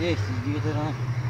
Есть, 9 рано.